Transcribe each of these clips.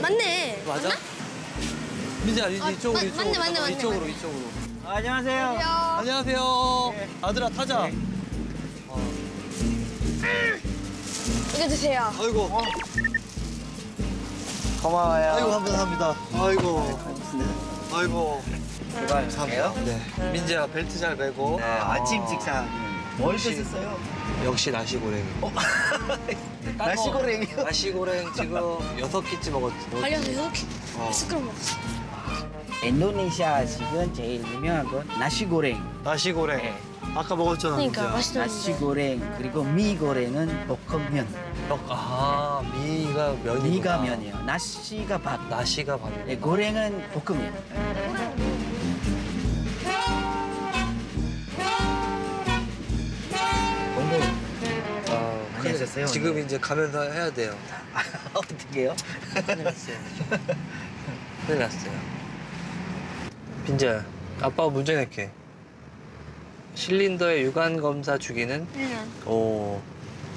맞네. 맞아? 민지야, 아, 이쪽으로, 맞- 이쪽으로. 맞네, 맞네, 맞네, 이쪽으로, 맞네. 이쪽으로. 안녕하세요. 안녕하세요. 네. 아들아, 타자. 네. 이거 드세요. 아이고, 고마워요. 아이고, 감사합니다. 아이고, 아이고. 감사해요. 네. 민지야, 벨트 잘 매고. 네, 아침 식사 뭘 드셨어요? 역시 나시고랭. 나시고랭이요? 나시고랭 지금 여섯 끼째 먹었지. 발려서 이렇게 어. 스크럼 먹었어. 인도네시아 지금 제일 유명한 건 나시고랭. 나시고랭. 네. 아까 먹었잖아. 그러니까. 맛있었는데. 나시고랭 그리고 미고랭은 볶음면. 아, 미가 면이. 미가 면이에요. 나시가 밥. 나시가 밥. 네, 고랭은 볶음면. 하셨어요, 지금 오늘? 이제 가면서 해야 돼요. 어떻게요? 큰일 났어요. 큰일 났어요. 빈자, 아빠가 문제 낼게. 실린더의 유관 검사 주기는 1년. 오.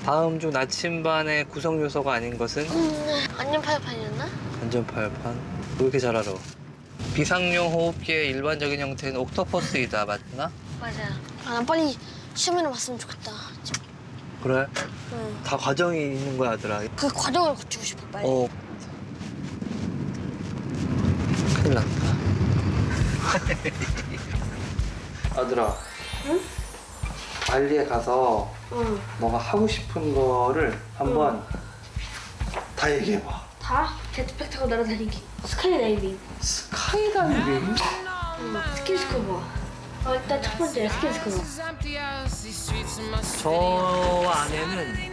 다음 중 나침반의 구성 요소가 아닌 것은 음, 안녕 파이판이었나? 안전파열판. 왜 이렇게 잘 알아? 비상용 호흡기의 일반적인 형태는 옥토퍼스이다. 맞나? 맞아요. 아, 난 빨리 시험이나 봤으면 좋겠다. 그래? 응. 다 과정이 있는 거야, 아들아. 그 과정을 거치고 싶어 빨리. 어. 큰일 났다. 아들아. 응? 발리에 가서 응. 너가 하고 싶은 거를 한번 다 얘기해봐. 다 jetpack 타고 날아다니기. 스카이다이빙. 스카이다이빙? 응. 스킨스쿠버. 어, 일단 첫 번째 스킨스쿠버. 저 아이는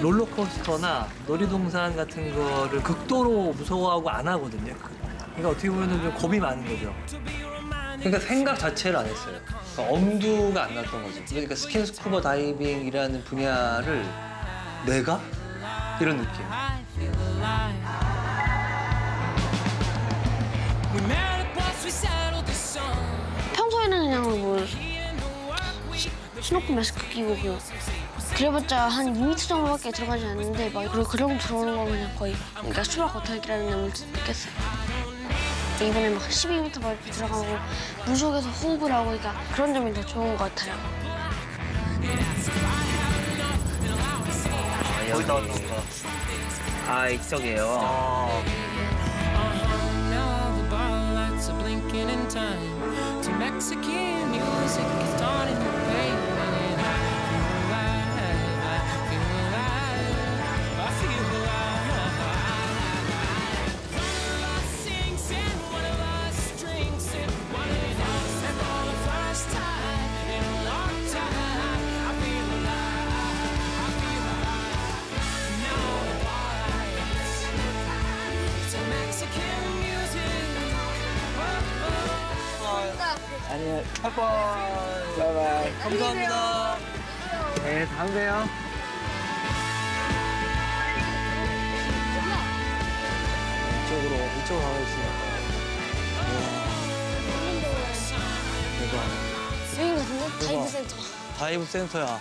롤러코스터나 놀이동산 같은 거를 극도로 무서워하고 안 하거든요. 그러니까 어떻게 보면 좀 겁이 많은 거죠. 그러니까 생각 자체를 안 했어요. 그러니까 엄두가 안 났던 거지. 그러니까 스킨스쿠버 다이빙이라는 분야를 내가? 이런 느낌. 시- 스노클 마스크 끼고 그 그래봤자 한 2m 정도밖에 들어가지 않는데 막 그런 그런 들어오는 거 그냥 거의 그러니까 수락 겉핥기라는 놈을 느꼈어요. 이번에 막 12m 밖에 들어가고 물속에서 호흡을 하고 그러니까 그런 점이 더 좋은 것 같아요. 아, 여기 아 이쪽이에요. 아, the 아니요. Bye bye. 감사합니다. 네, 다음 봬요. 이쪽으로, 이쪽으로 가고 있으니까. 대박. 여긴 같은데? Dive center. Dive center야. 와,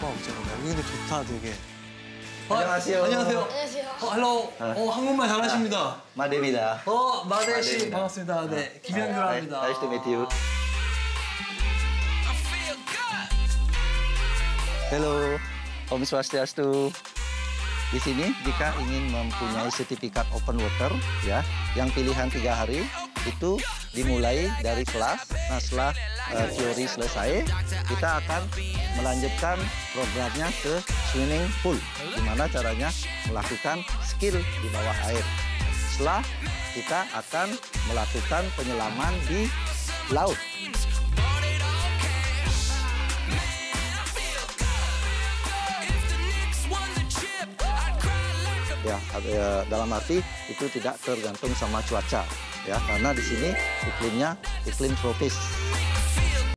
어쩌면 여기 근데 좋다, 되게. 어, 안녕하세요. 안녕하세요. 안녕하세요. 어, 헬로. 어, 한국말 잘하십니다. 마데입니다. 어, 마대 씨 마대입니다. 반갑습니다. 네, 김현규랍니다. Nice to meet you. Halo, Om Swastiastu. Di sini jika ingin mempunyai sertifikat open water ya, yang pilihan tiga hari itu dimulai dari kelas. Nah setelah eh, teori selesai, kita akan melanjutkan programnya ke swimming pool. Gimana caranya melakukan skill di bawah air. Setelah kita akan melakukan penyelaman di laut. ya eh, dalam arti itu tidak tergantung sama cuaca ya karena di sini iklimnya iklim tropis